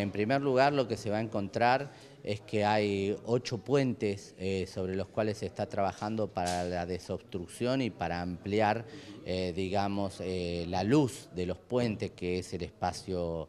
En primer lugar, lo que se va a encontrar es que hay ocho puentes eh, sobre los cuales se está trabajando para la desobstrucción y para ampliar, eh, digamos, eh, la luz de los puentes, que es el espacio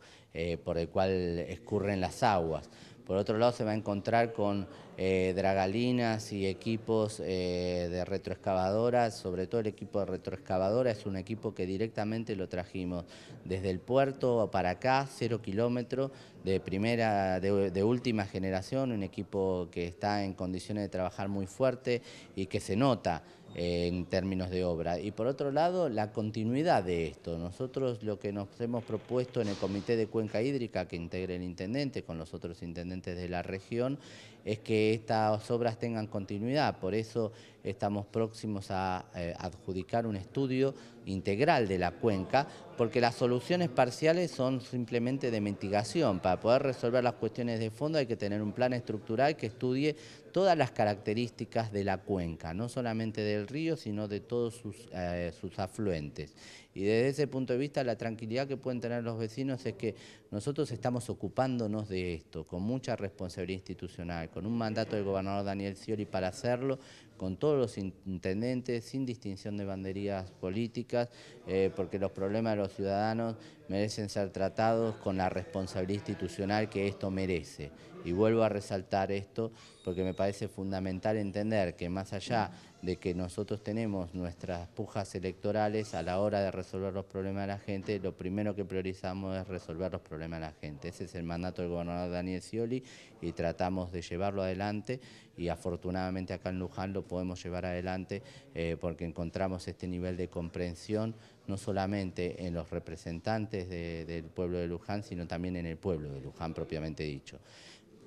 por el cual escurren las aguas. Por otro lado se va a encontrar con dragalinas y equipos de retroexcavadoras, sobre todo el equipo de retroexcavadora es un equipo que directamente lo trajimos desde el puerto para acá, cero kilómetros, de primera, de, última generación, un equipo que está en condiciones de trabajar muy fuerte y que se nota eh, en términos de obra. Y por otro lado, la continuidad de esto. Nosotros lo que nos hemos propuesto en el Comité de Cuenca Hídrica que integre el Intendente con los otros intendentes de la región es que estas obras tengan continuidad. Por eso estamos próximos a eh, adjudicar un estudio integral de la cuenca, porque las soluciones parciales son simplemente de mitigación. Para poder resolver las cuestiones de fondo hay que tener un plan estructural que estudie todas las características de la cuenca, no solamente del río, sino de todos sus, eh, sus afluentes. Y desde ese punto de vista, la tranquilidad que pueden tener los vecinos es que nosotros estamos ocupándonos de esto con mucha responsabilidad institucional, con un mandato del gobernador Daniel Scioli para hacerlo, con todos los intendentes, sin distinción de banderías políticas, eh, porque los problemas de los ciudadanos merecen ser tratados con la responsabilidad institucional que esto merece. Y vuelvo a resaltar esto porque me parece fundamental entender que más allá de que nosotros tenemos nuestras pujas electorales a la hora de resolver los problemas de la gente, lo primero que priorizamos es resolver los problemas de la gente. Ese es el mandato del gobernador Daniel Scioli y tratamos de llevarlo adelante y afortunadamente acá en Luján lo podemos llevar adelante eh, porque encontramos este nivel de comprensión no solamente en los representantes del pueblo de Luján, sino también en el pueblo de Luján propiamente dicho.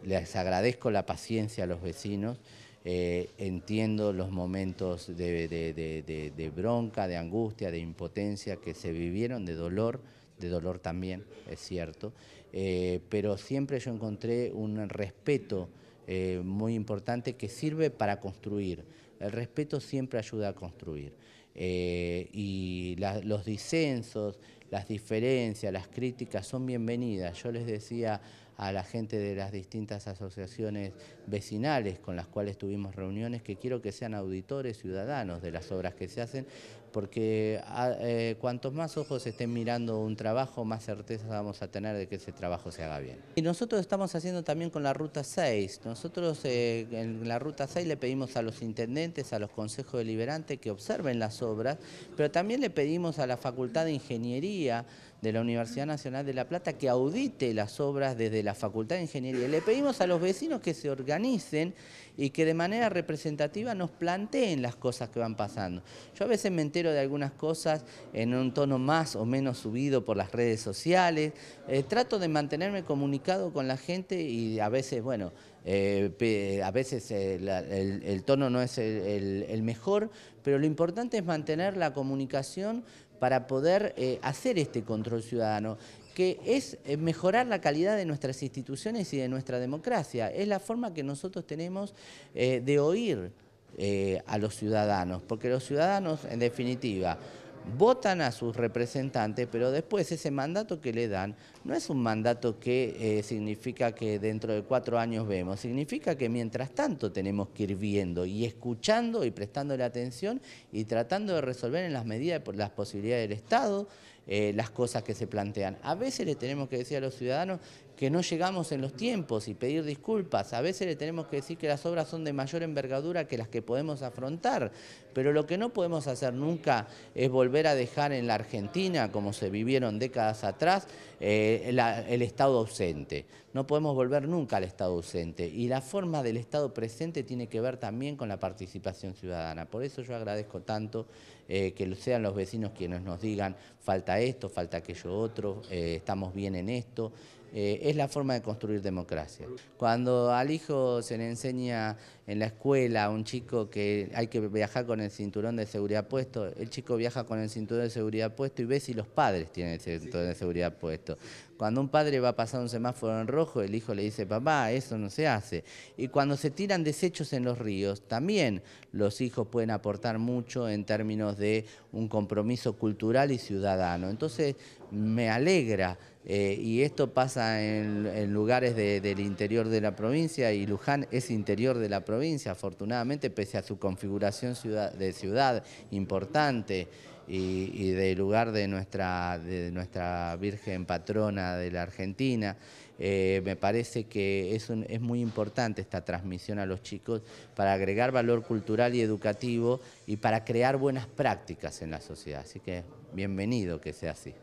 Les agradezco la paciencia a los vecinos, eh, entiendo los momentos de, bronca, de angustia, de impotencia que se vivieron, de dolor, de dolor también, es cierto, eh, pero siempre yo encontré un respeto eh, muy importante que sirve para construir. El respeto siempre ayuda a construir. y los disensos, las diferencias, las críticas son bienvenidas. Yo les decía a la gente de las distintas asociaciones vecinales con las cuales tuvimos reuniones, que quiero que sean auditores ciudadanos de las obras que se hacen, porque eh, cuantos más ojos estén mirando un trabajo, más certeza vamos a tener de que ese trabajo se haga bien. Y nosotros estamos haciendo también con la Ruta 6. Nosotros eh, en la Ruta 6 le pedimos a los intendentes, a los consejos deliberantes que observen las obras, pero también le pedimos a la Facultad de Ingeniería de la Universidad Nacional de La Plata que audite las obras desde la Facultad de Ingeniería. Le pedimos a los vecinos que se organicen y que de manera representativa nos planteen las cosas que van pasando. Yo a veces me entero de algunas cosas en un tono más o menos subido por las redes sociales, eh, trato de mantenerme comunicado con la gente y a veces, bueno, eh, a veces eh, el, tono no es el, mejor, pero lo importante es mantener la comunicación para poder hacer este control ciudadano que es mejorar la calidad de nuestras instituciones y de nuestra democracia. Es la forma que nosotros tenemos de oír a los ciudadanos, porque los ciudadanos, en definitiva, votan a sus representantes, pero después ese mandato que le dan no es un mandato que eh, significa que dentro de cuatro años vemos, significa que mientras tanto tenemos que ir viendo y escuchando y prestándole atención y tratando de resolver en las medidas las posibilidades del Estado eh, las cosas que se plantean. A veces le tenemos que decir a los ciudadanos que no llegamos en los tiempos y pedir disculpas. A veces le tenemos que decir que las obras son de mayor envergadura que las que podemos afrontar, pero lo que no podemos hacer nunca es volver a dejar en la Argentina, como se vivieron décadas atrás, eh, el Estado ausente. No podemos volver nunca al Estado ausente y la forma del Estado presente tiene que ver también con la participación ciudadana. Por eso yo agradezco tanto eh, que sean los vecinos quienes nos digan falta esto, falta aquello otro, eh, estamos bien en esto. Eh, es la forma de construir democracia. Cuando al hijo se le enseña en la escuela a un chico que hay que viajar con el cinturón de seguridad puesto, el chico viaja con el cinturón de seguridad puesto y ve si los padres tienen el cinturón de seguridad puesto. Cuando un padre va a pasar un semáforo en rojo, el hijo le dice, papá, eso no se hace. Y cuando se tiran desechos en los ríos, también los hijos pueden aportar mucho en términos de un compromiso cultural y ciudadano. Entonces, me alegra Eh, y esto pasa en, lugares del interior de la provincia y Luján es interior de la provincia, afortunadamente, pese a su configuración de ciudad importante y, del lugar de nuestra, de nuestra Virgen patrona de la Argentina. Eh, me parece que es, es muy importante esta transmisión a los chicos para agregar valor cultural y educativo y para crear buenas prácticas en la sociedad. Así que bienvenido que sea así.